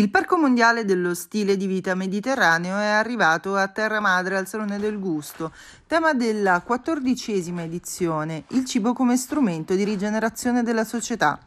Il Parco Mondiale dello Stile di Vita Mediterraneo è arrivato a Terra Madre al Salone del Gusto, tema della quattordicesima edizione, il cibo come strumento di rigenerazione della società.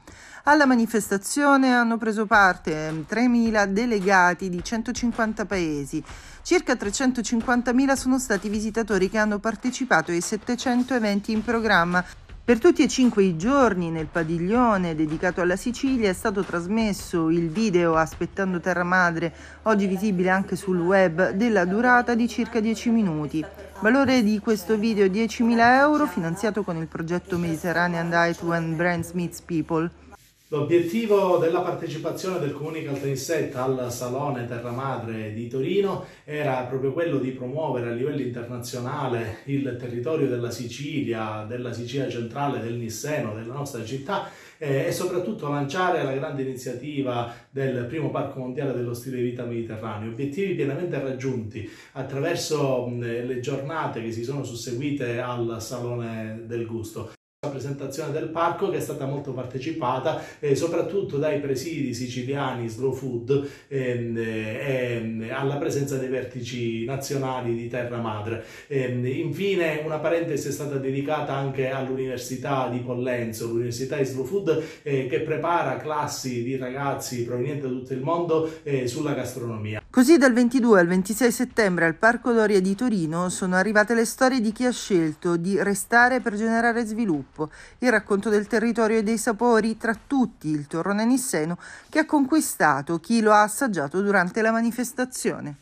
Alla manifestazione hanno preso parte 3.000 delegati di 150 paesi. Circa 350.000 sono stati visitatori che hanno partecipato ai 700 eventi in programma per tutti e cinque i giorni nel padiglione dedicato alla Sicilia è stato trasmesso il video Aspettando Terra Madre, oggi visibile anche sul web, della durata di circa 10 minuti. Valore di questo video 10.000 euro, finanziato con il progetto Mediterranean Diet When Brands Meets People. L'obiettivo della partecipazione del Comune Caltanissetta al Salone Terra Madre di Torino era proprio quello di promuovere a livello internazionale il territorio della Sicilia, della Sicilia centrale, del Nisseno, della nostra città eh, e soprattutto lanciare la grande iniziativa del primo parco mondiale dello stile di vita mediterraneo. Obiettivi pienamente raggiunti attraverso le giornate che si sono susseguite al Salone del Gusto presentazione del parco che è stata molto partecipata eh, soprattutto dai presidi siciliani Slow Food ehm, ehm, alla presenza dei vertici nazionali di Terra Madre. Ehm, infine una parentesi è stata dedicata anche all'Università di Pollenzo, l'Università di Slow Food eh, che prepara classi di ragazzi provenienti da tutto il mondo eh, sulla gastronomia. Così dal 22 al 26 settembre al Parco Doria di Torino sono arrivate le storie di chi ha scelto di restare per generare sviluppo, il racconto del territorio e dei sapori, tra tutti il torrone nisseno che ha conquistato chi lo ha assaggiato durante la manifestazione.